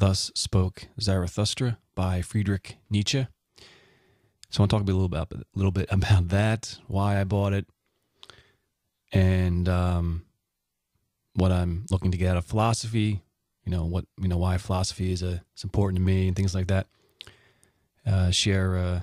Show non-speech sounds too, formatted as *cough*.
Thus Spoke Zarathustra by Friedrich Nietzsche. So I want to talk a little bit about, a little bit *laughs* about that, why I bought it, and um, what I'm looking to get out of philosophy. You know what you know why philosophy is uh, a, it's important to me and things like that. Uh, share uh,